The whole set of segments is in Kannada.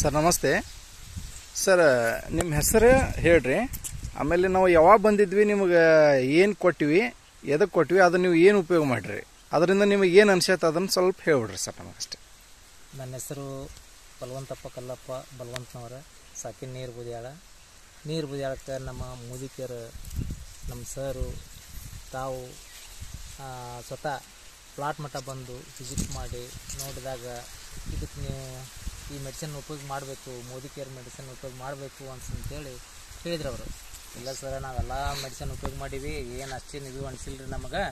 ಸರ್, ನಮಸ್ತೆ. ಸರ್, ನಿಮ್ಮ ಹೆಸರು ಹೇಳ್ರಿ. ಆಮೇಲೆ ನಾವು ಯಾವಾಗ ಬಂದಿದ್ವಿ, ನಿಮಗೆ ಏನು ಕೊಟ್ಟಿವಿ ಎದಕ್ಕೆ ಕೊಟ್ಟಿವಿ ಅದನ್ನ ನೀವು ಏನು ಉಪಯೋಗ ಮಾಡಿರಿ? ಅದರಿಂದ ನಿಮಗೆ ಏನು ಅನ್ಸೈತೆ, ಅದನ್ನು ಸ್ವಲ್ಪ ಹೇಳ್ಬಿಡ್ರಿ ಸರ್ ನಮಗಷ್ಟೇ ನನ್ನ ಹೆಸರು ಬಲವಂತಪ್ಪ ಕಲ್ಲಪ್ಪ ಬಲವಂತನವರ ಸಾಕಿನ ನೀರು ಬುದಿಯಾಳ. ನೀರು ಬುದಿಯಾಳಕ್ಕೆ ನಮ್ಮ ಮುದುಕಿಯರು ನಮ್ಮ ಸರು, ತಾವು ಸ್ವತಃ ಪ್ಲಾಟ್ ಮಟ್ಟ ಬಂದು ವಿಸಿಟ್ ಮಾಡಿ ನೋಡಿದಾಗ ಇದಕ್ಕೆ ನೀವು ಈ ಮೆಡಿಸಿನ್ ಉಪಯೋಗ ಮಾಡಬೇಕು, ಮೋದಿ ಕೇರ್ ಮೆಡಿಸಿನ್ ಉಪಯೋಗ ಮಾಡಬೇಕು ಅಂತಂತೇಳಿ ಹೇಳಿದ್ರು ಅವರು ಇಲ್ಲ ಸರ್ ನಾವೆಲ್ಲ ಮೆಡಿಸಿನ್ ಉಪಯೋಗ ಮಾಡೀವಿ, ಏನು ಅಷ್ಟೇನು ಇದು ಅನಿಸಿಲ್ಲ ರೀ ನಮಗೆ?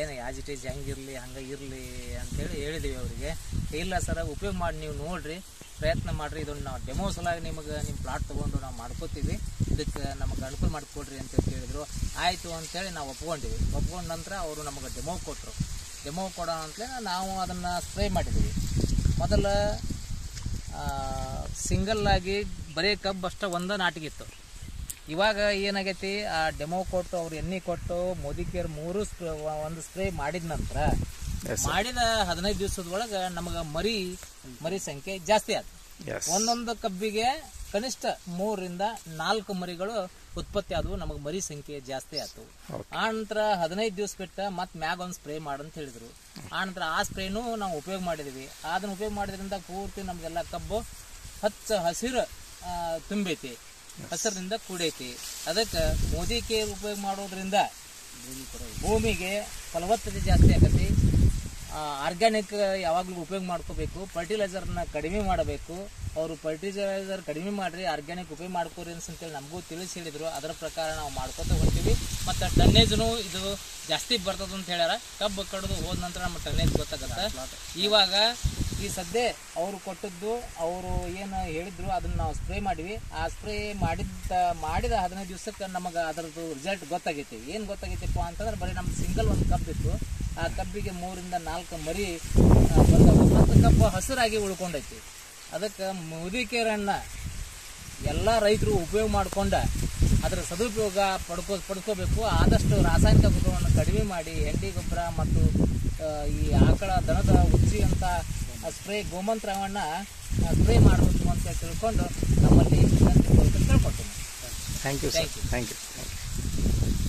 ಏನು ಈಸ್ ಹೆಂಗಿರಲಿ ಹಂಗೆ ಇರಲಿ ಅಂತೇಳಿ ಹೇಳಿದ್ದೀವಿ ಅವರಿಗೆ. ಇಲ್ಲ ಸರ ಉಪಯೋಗ ಮಾಡಿ ನೀವು ನೋಡಿರಿ, ಪ್ರಯತ್ನ ಮಾಡಿರಿ ಇದನ್ನು ನಾವು ಡೆಮೋ ಸಲಾಗಿ ನಿಮಗೆ ನಿಮ್ಮ ಪ್ಲಾಟ್ ತೊಗೊಂಡು ನಾವು ಮಾಡ್ಕೋತೀವಿ. ಇದಕ್ಕೆ ನಮಗೆ ಅನುಕೂಲ ಮಾಡಿಕೊಡ್ರಿ ಅಂತ ಹೇಳಿದರು. ಆಯಿತು ಅಂತೇಳಿ ನಾವು ಒಪ್ಕೊಂಡಿವಿ. ಒಪ್ಕೊಂಡ ನಂತರ ಅವರು ನಮಗೆ ಡೆಮೋ ಕೊಟ್ಟರು ಡೆಮೋ ಕೊಡೋ ಅಂತಲೇ ನಾವು ಅದನ್ನು ಸ್ಪ್ರೇ ಮಾಡಿದ್ದೀವಿ ಮೊದಲ ಸಿಂಗಲ್ ಆಗಿ ಬರೀ ಕಬ್ಬು ಅಷ್ಟೇ ಒಂದೇ ನಾಟಿಗಿತ್ತು ಇವಾಗ ಏನಾಗೈತಿ ಆ ಡೆಮೋ ಕೊಟ್ಟು ಅವ್ರು ಎಣ್ಣೆ ಕೊಟ್ಟು ಮೋದಿ ಕೇರ್ ಮೂರು ಸ್ಪ್ರೇ ಒಂದು ಸ್ಪ್ರೇ ಮಾಡಿದ ನಂತರ ಮಾಡಿದ ಹದಿನೈದು ದಿವಸದ ಒಳಗೆ ನಮಗೆ ಮರಿ ಮರಿ ಸಂಖ್ಯೆ ಜಾಸ್ತಿ ಆಯ್ತು ಒಂದೊಂದು ಕಬ್ಬಿಗೆ ಕನಿಷ್ಠ ಮೂರರಿಂದ ನಾಲ್ಕು ಮರಿಗಳು ಉತ್ಪತ್ತಿ ಆದವು ನಮಗೆ ಮರಿ ಸಂಖ್ಯೆ ಜಾಸ್ತಿ ಆಯ್ತು. ಆ ನಂತರ ಹದಿನೈದು ದಿವಸ ಬಿಟ್ಟ ಮತ್ತೆ ಮ್ಯಾಗ ಒಂದು ಸ್ಪ್ರೇ ಮಾಡಂತ ಹೇಳಿದ್ರು. ಆ ನಂತರ ಆ ಸ್ಪ್ರೇನು ನಾವು ಉಪಯೋಗ ಮಾಡಿದ್ವಿ. ಅದನ್ನ ಉಪಯೋಗ ಮಾಡಿದ್ರಿಂದ ಪೂರ್ತಿ ನಮಗೆಲ್ಲ ಕಬ್ಬು ಹಚ್ಚ ಹಸಿರು ತುಂಬೈತಿ. ಹಸಿರಿನಿಂದ ಕೂಡೈತಿ. ಅದಕ್ಕೆ ಮೋದಿ ಕೇರ್ ಉಪಯೋಗ ಮಾಡೋದ್ರಿಂದ ಭೂಮಿಗೆ ಫಲವತ್ತತೆ ಜಾಸ್ತಿ ಆಗತಿ ಆರ್ಗ್ಯಾನಿಕ್ ಯಾವಾಗಲೂ ಉಪಯೋಗ ಮಾಡ್ಕೋಬೇಕು. ಫರ್ಟಿಲೈಸರ್ನ ಕಡಿಮೆ ಮಾಡಬೇಕು. ಅವರು ಫರ್ಟಿಲೈಸರ್ ಕಡಿಮೆ ಮಾಡಿರಿ ಆರ್ಗ್ಯಾನಿಕ್ ಉಪಯೋಗ ಮಾಡ್ಕೋರಿ ಅಂತೇಳಿ ನಮಗೂ ತಿಳಿಸಿ ಹೇಳಿದ್ರು. ಅದರ ಪ್ರಕಾರ ನಾವು ಮಾಡ್ಕೋತ ಹೋಗ್ತೀವಿ. ಮತ್ತು ಟನ್ನೇಜ್ನು ಇದು ಜಾಸ್ತಿ ಬರ್ತದಂತ ಹೇಳ್ಯಾರ. ಕಬ್ಬು ಕಡಿದು ಹೋದ ನಂತರ ನಮ್ಮ ಟನ್ನೇಜ್ ಗೊತ್ತಾಗತ್ತೆ. ಇವಾಗ ಈ ಸದ್ಯ ಅವರು ಕೊಟ್ಟದ್ದು, ಅವರು ಏನು ಹೇಳಿದ್ರು ಅದನ್ನ ನಾವು ಸ್ಪ್ರೇ ಮಾಡಿವಿ. ಆ ಸ್ಪ್ರೇ ಮಾಡಿದ ಮಾಡಿದ ಹದಿನೈದು ದಿವಸಕ್ಕೆ ನಮಗೆ ಅದರದ್ದು ರಿಸಲ್ಟ್ ಗೊತ್ತಾಗೈತಿ. ಏನು ಗೊತ್ತಾಗೈತಿಪ್ಪ ಅಂತಂದ್ರೆ ಬರೀ ನಮ್ಮ ಸಿಂಗಲ್ ಒಂದು ಕಬ್ಬಿತ್ತು ಆ ಕಬ್ಬಿಗೆ ಮೂರಿಂದ ನಾಲ್ಕು ಮರಿ ಬಂದವು. ಮತ್ತು ಕಬ್ಬು ಹಸಿರಾಗಿ ಉಳ್ಕೊಂಡೈತಿ. ಅದಕ್ಕೆ ಮುದಿಕೇರಣ್ಣ ಎಲ್ಲ ರೈತರು ಉಪಯೋಗ ಮಾಡಿಕೊಂಡ ಅದರ ಸದುಪಯೋಗ ಪಡ್ಕೋ, ಪಡ್ಕೋಬೇಕು. ಆದಷ್ಟು ರಾಸಾಯನಿಕ ಗೊಬ್ಬರವನ್ನು ಕಡಿಮೆ ಮಾಡಿ, ಹೆಂಡಿ ಗೊಬ್ಬರ ಮತ್ತು ಈ ಆಕಳ ದನದ ಉಚ್ಚಿ ಅಂತ ಸ್ಪ್ರೇ ಗೋಮಂತ್ರವನ್ನು ಸ್ಪ್ರೇ ಮಾಡಬೇಕು ಅಂತ ತಿಳ್ಕೊಂಡು ನಮ್ಮಲ್ಲಿ ವಿನಂತಿ ಥ್ಯಾಂಕ್ ಯು ಥ್ಯಾಂಕ್ ಯು